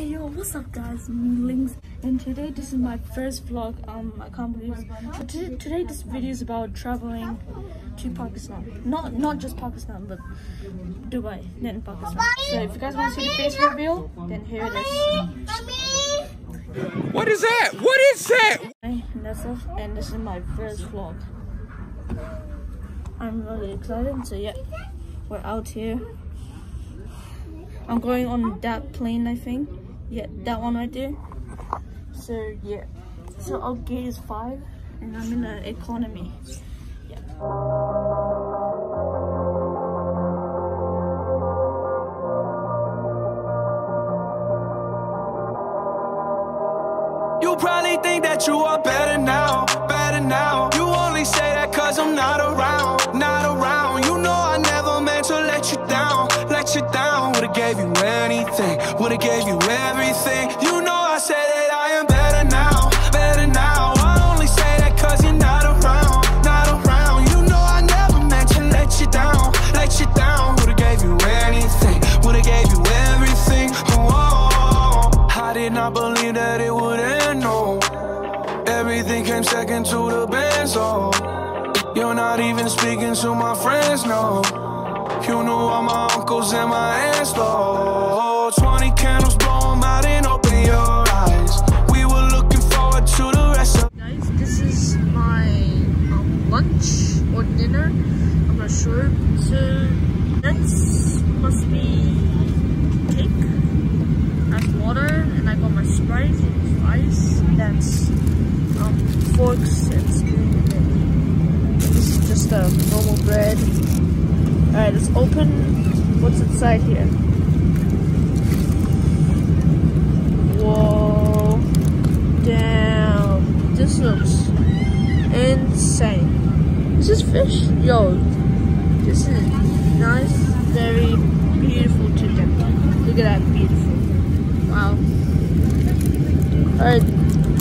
Hey yo, what's up guys, Lynxx, and today this is my first vlog, um, I can't believe it. Today, today this video is about traveling to Pakistan. Not not just Pakistan, but Dubai, then Pakistan. So if you guys want to see the face reveal, then here it is. What is that? What is that? And this is my first vlog. I'm really excited, so yeah, we're out here. I'm going on that plane, I think. Yeah, that one right there. So yeah, so our gate is five, and I'm in the economy. Yeah. You probably think that you are better now, better now. You only say that cause I'm not around, would've gave you everything. You know I said that I am better now, better now. I only say that cause you're not around, not around. You know I never meant to let you down, let you down. Would've gave you anything, would've gave you everything. Oh, I did not believe that it would end, no. Everything came second to the band, so You're not even speaking to my friends, no You knew all my uncles and my aunts, lunch or dinner. I'm not sure. So that's must be cake. That's water, and I got my Sprite, and ice. That's um, forks and spoon. This is just a normal bread. Alright, let's open what's inside here. Whoa. Damn. This looks insane. This is fish. Yo, this is nice, very beautiful chicken. Look at that, beautiful. Wow. Alright,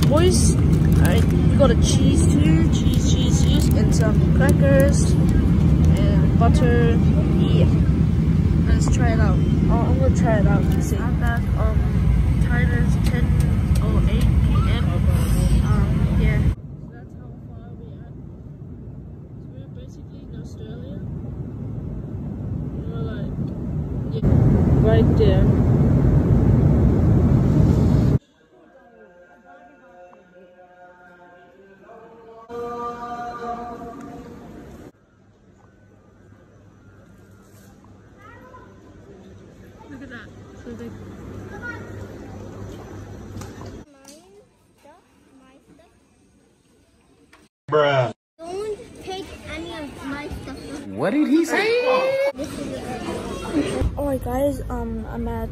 boys. Alright, we got a cheese too. Cheese, cheese, cheese. And some crackers. And butter. Yeah. Let's try it out. Oh, I'm gonna try it out and see. I'm back. Um, time is 10:08 p.m. Um, yeah. That's how far we are. So we're basically in Australia. We're like, yeah, right there. Look at that. So they Bruh. What did he say? This is it. Alright guys, um I'm at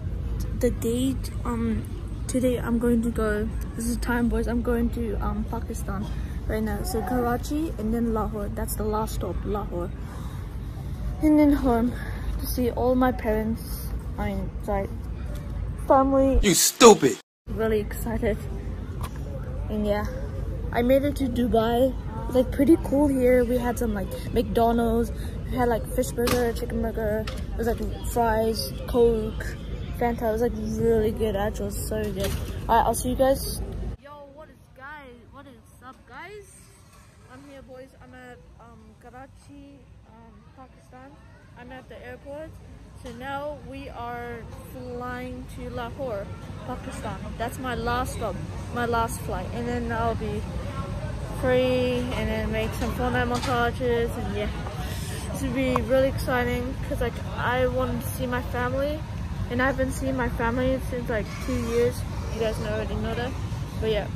the date. Um today I'm going to go this is time boys, I'm going to um Pakistan right now. So Karachi and then Lahore. That's the last stop, Lahore. And then home to see all my parents. I mean sorry family You stupid. really excited. And yeah, I made it to Dubai. Like pretty cool here. We had some like McDonald's. We had like fish burger, chicken burger. It was like fries, Coke, Fanta. It was like really good. Actually, so good. Alright, I'll see you guys. Yo, what is guys? What is up, guys? I'm here, boys. I'm at um, Karachi, um, Pakistan. I'm at the airport. So now we are flying to Lahore, Pakistan. That's my last stop, my last flight. And then I'll be free and then make some Fortnite montages and yeah. This would be really exciting because like I want to see my family and I haven't seen my family since like two years. You guys know already know that. But yeah.